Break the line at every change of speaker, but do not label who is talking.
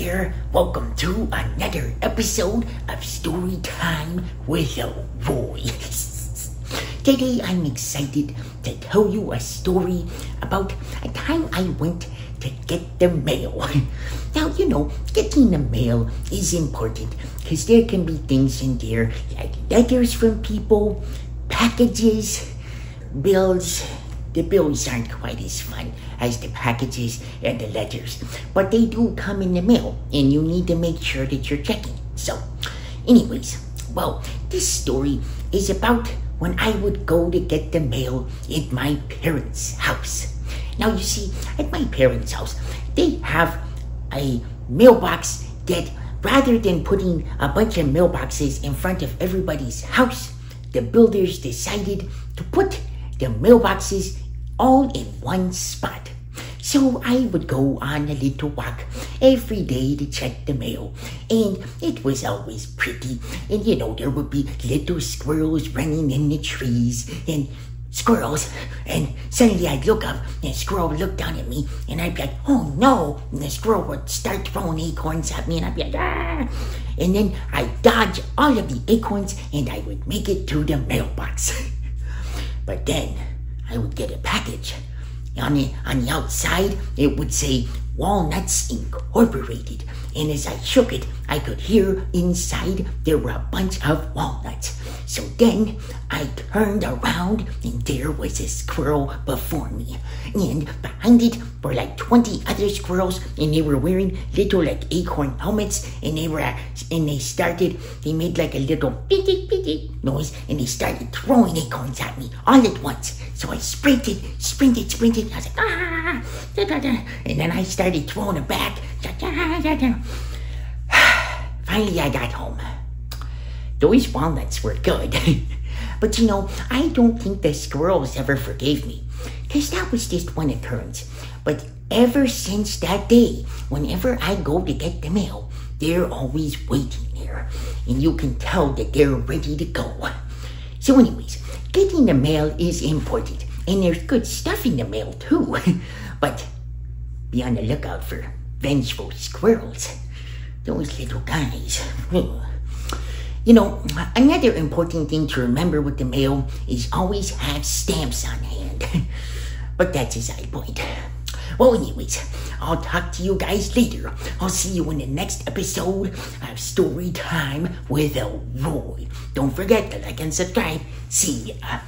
Welcome to another episode of Story Time with a Voice. Today I'm excited to tell you a story about a time I went to get the mail. Now, you know, getting the mail is important because there can be things in there like letters from people, packages, bills. The bills aren't quite as fun as the packages and the letters, but they do come in the mail and you need to make sure that you're checking. So, anyways, well, this story is about when I would go to get the mail at my parents' house. Now, you see, at my parents' house, they have a mailbox that rather than putting a bunch of mailboxes in front of everybody's house, the builders decided to put the mailboxes all in one spot. So I would go on a little walk every day to check the mail. And it was always pretty. And you know, there would be little squirrels running in the trees and squirrels. And suddenly I'd look up and a squirrel would look down at me and I'd be like, oh no. And the squirrel would start throwing acorns at me and I'd be like, ah. And then I'd dodge all of the acorns and I would make it to the mailbox. but then I would get a package. On the, on the outside, it would say Walnuts Incorporated. And as I shook it, I could hear inside there were a bunch of walnuts. So then I turned around and there was a squirrel before me. And behind it were like 20 other squirrels and they were wearing little like acorn helmets and they were and they started they made like a little bitty bitty noise and they started throwing acorns at me all at once. So I sprinted, sprinted, sprinted. I was like, ah, ah, ah, ah, da, da, da. and then I started throwing it back. Finally, I got home. Those walnuts were good. but you know, I don't think the squirrels ever forgave me. Because that was just one occurrence. But ever since that day, whenever I go to get the mail, they're always waiting there. And you can tell that they're ready to go. So, anyways, getting the mail is important. And there's good stuff in the mail, too. but be on the lookout for vengeful squirrels. Those little guys. You know, another important thing to remember with the mail is always have stamps on hand. but that's a side point. Well, anyways, I'll talk to you guys later. I'll see you in the next episode of Story Time with Elroy. Don't forget to like and subscribe. See ya.